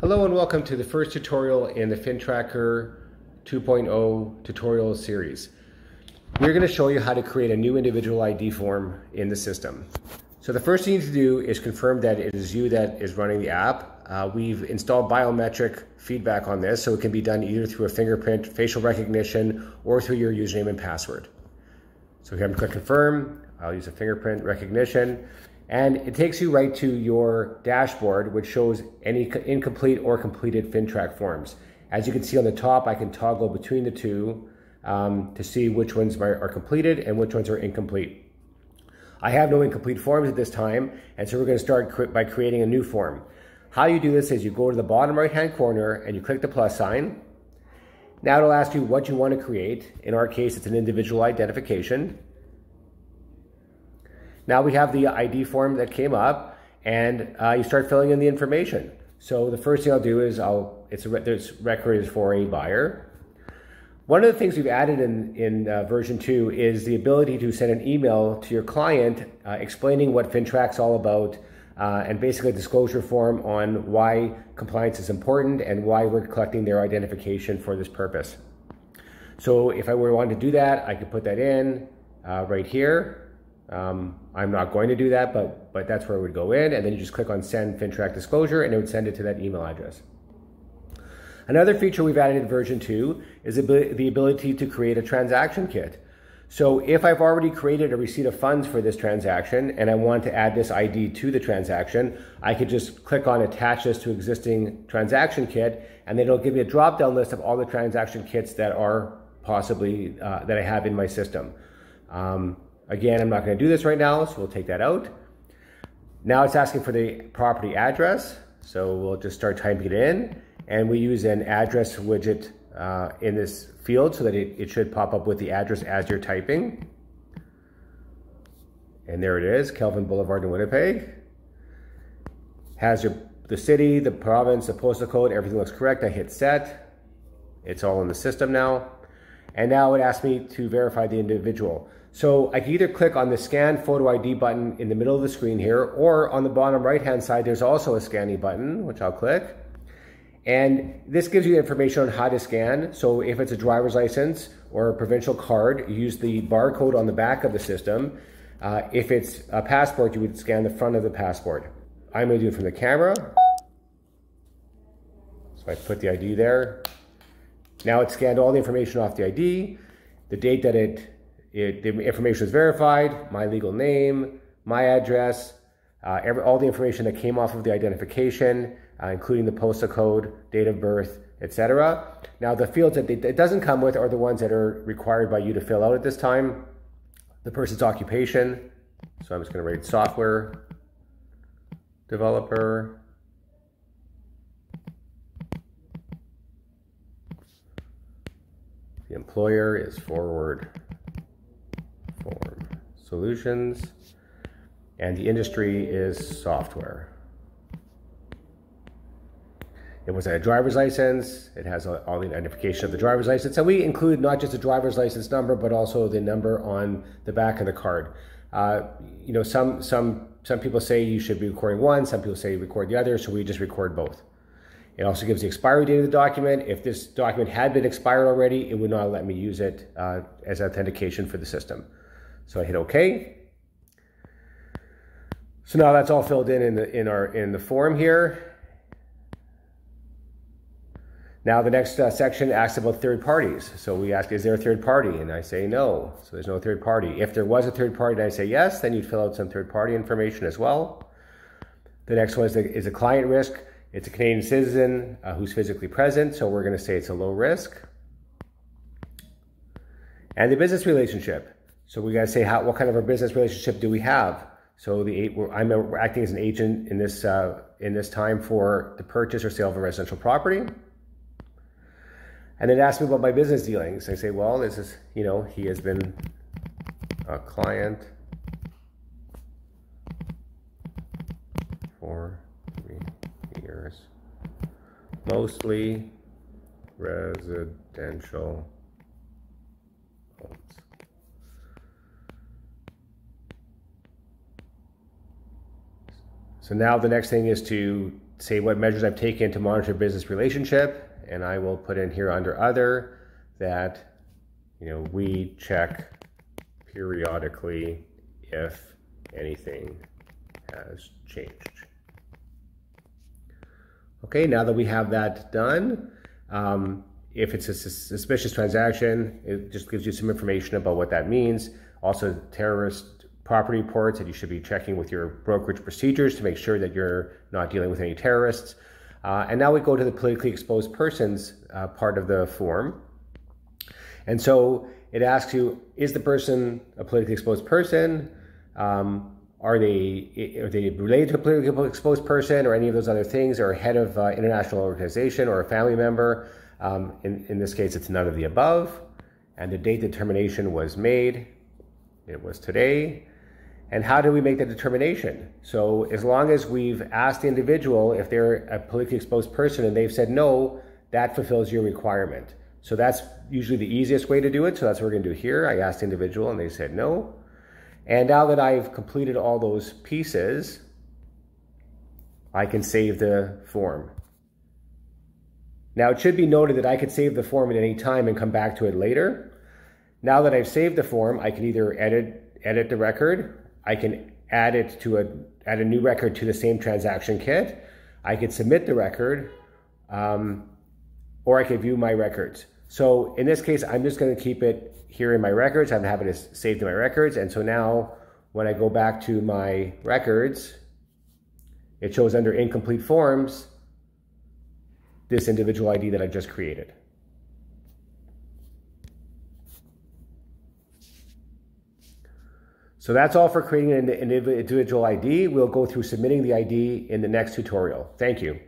Hello and welcome to the first tutorial in the FinTracker 2.0 tutorial series. We're going to show you how to create a new individual ID form in the system. So the first thing you need to do is confirm that it is you that is running the app. Uh, we've installed biometric feedback on this, so it can be done either through a fingerprint, facial recognition, or through your username and password. So here I'm going to click confirm. I'll use a fingerprint recognition. And it takes you right to your dashboard, which shows any incomplete or completed FINTRAC forms. As you can see on the top, I can toggle between the two um, to see which ones are completed and which ones are incomplete. I have no incomplete forms at this time, and so we're gonna start by creating a new form. How you do this is you go to the bottom right-hand corner and you click the plus sign. Now it'll ask you what you wanna create. In our case, it's an individual identification. Now we have the ID form that came up and uh, you start filling in the information. So the first thing I'll do is I'll, it's a, record is for a buyer. One of the things we've added in, in uh, version 2 is the ability to send an email to your client uh, explaining what FINTRAC's all about uh, and basically a disclosure form on why compliance is important and why we're collecting their identification for this purpose. So if I were to want to do that, I could put that in uh, right here. Um, I'm not going to do that, but, but that's where it would go in. And then you just click on send FINTRAC disclosure and it would send it to that email address. Another feature we've added in version 2 is the ability to create a transaction kit. So if I've already created a receipt of funds for this transaction and I want to add this ID to the transaction, I could just click on attach this to existing transaction kit and then it'll give me a drop down list of all the transaction kits that are possibly, uh, that I have in my system. Um, Again, I'm not going to do this right now, so we'll take that out. Now it's asking for the property address, so we'll just start typing it in. And we use an address widget uh, in this field so that it, it should pop up with the address as you're typing. And there it is, Kelvin Boulevard in Winnipeg. Has your the city, the province, the postal code, everything looks correct. I hit set. It's all in the system now. And now it asks me to verify the individual. So I can either click on the scan photo ID button in the middle of the screen here, or on the bottom right hand side, there's also a scanning button, which I'll click. And this gives you information on how to scan. So if it's a driver's license or a provincial card, use the barcode on the back of the system. Uh, if it's a passport, you would scan the front of the passport. I'm gonna do it from the camera. So I put the ID there. Now it scanned all the information off the ID, the date that it it, the information is verified, my legal name, my address, uh, every, all the information that came off of the identification, uh, including the postal code, date of birth, etc. Now the fields that it doesn't come with are the ones that are required by you to fill out at this time. The person's occupation, so I'm just going to write software developer. The employer is forward solutions, and the industry is software. It was a driver's license. It has all the identification of the driver's license. And we include not just the driver's license number, but also the number on the back of the card. Uh, you know, some, some, some people say you should be recording one, some people say record the other, so we just record both. It also gives the expiry date of the document. If this document had been expired already, it would not let me use it uh, as authentication for the system. So I hit OK. So now that's all filled in in the, in our, in the form here. Now the next uh, section asks about third parties. So we ask, is there a third party? And I say no. So there's no third party. If there was a third party and I say yes, then you'd fill out some third party information as well. The next one is, the, is a client risk. It's a Canadian citizen uh, who's physically present. So we're going to say it's a low risk. And the business relationship. So we got to say how, what kind of a business relationship do we have? So the I'm acting as an agent in this uh, in this time for the purchase or sale of a residential property. And then ask me about my business dealings. I say, well, this is you know he has been a client for three years, mostly residential So now the next thing is to say what measures I've taken to monitor business relationship, and I will put in here under other that, you know, we check periodically if anything has changed. Okay, now that we have that done, um, if it's a suspicious transaction, it just gives you some information about what that means. Also, terrorist property reports that you should be checking with your brokerage procedures to make sure that you're not dealing with any terrorists. Uh, and now we go to the politically exposed persons uh, part of the form. And so it asks you, is the person a politically exposed person? Um, are they are they related to a politically exposed person or any of those other things, or a head of uh, international organization or a family member? Um, in, in this case, it's none of the above. And the date determination was made. It was today. And how do we make that determination? So as long as we've asked the individual if they're a politically exposed person and they've said no, that fulfills your requirement. So that's usually the easiest way to do it. So that's what we're going to do here. I asked the individual and they said no. And now that I've completed all those pieces, I can save the form. Now it should be noted that I could save the form at any time and come back to it later. Now that I've saved the form, I can either edit, edit the record, I can add it to a, add a new record to the same transaction kit, I could submit the record, um, or I could view my records. So in this case, I'm just gonna keep it here in my records. I'm having it saved in my records. And so now when I go back to my records, it shows under incomplete forms, this individual ID that I just created. So that's all for creating an individual ID. We'll go through submitting the ID in the next tutorial. Thank you.